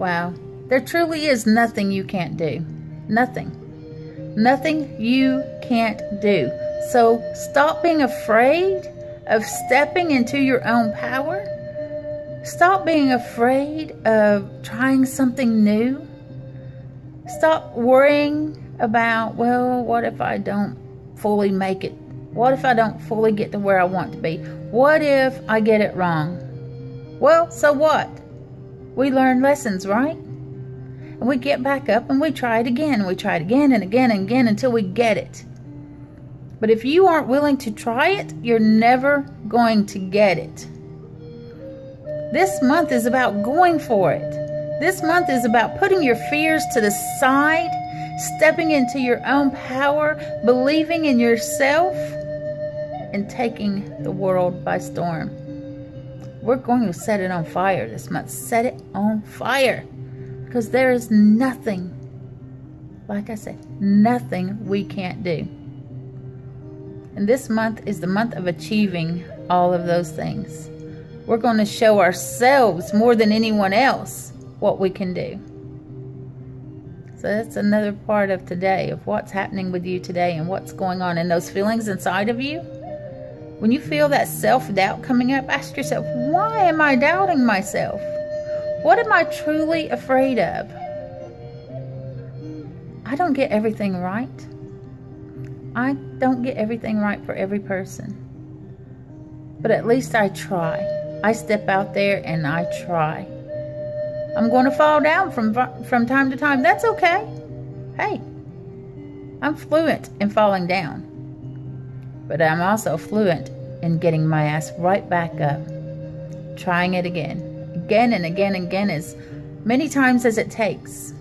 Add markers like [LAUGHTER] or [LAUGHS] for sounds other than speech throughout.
Wow. There truly is nothing you can't do. Nothing. Nothing you can't do. So stop being afraid of stepping into your own power. Stop being afraid of trying something new. Stop worrying about, well, what if I don't fully make it? What if I don't fully get to where I want to be? What if I get it wrong? Well, so what? We learn lessons, right? And we get back up and we try it again. We try it again and again and again until we get it. But if you aren't willing to try it, you're never going to get it. This month is about going for it. This month is about putting your fears to the side, stepping into your own power, believing in yourself, and taking the world by storm. We're going to set it on fire this month. Set it on fire. Because there is nothing, like I said, nothing we can't do. And this month is the month of achieving all of those things. We're going to show ourselves more than anyone else what we can do. So that's another part of today, of what's happening with you today and what's going on. And those feelings inside of you, when you feel that self doubt coming up, ask yourself, why am I doubting myself? What am I truly afraid of? I don't get everything right. I don't get everything right for every person. But at least I try. I step out there and I try. I'm going to fall down from from time to time. That's okay. Hey, I'm fluent in falling down. But I'm also fluent in getting my ass right back up. Trying it again. Again and again and again as many times as it takes.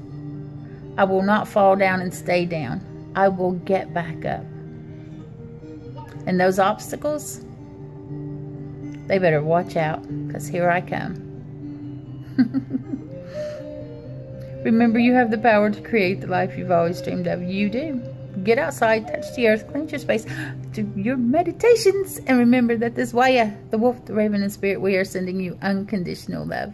I will not fall down and stay down. I will get back up. And those obstacles, they better watch out because here I come. [LAUGHS] Remember, you have the power to create the life you've always dreamed of. You do. Get outside, touch the earth, cleanse your space, do your meditations, and remember that this Waya, the wolf, the raven, and spirit, we are sending you unconditional love.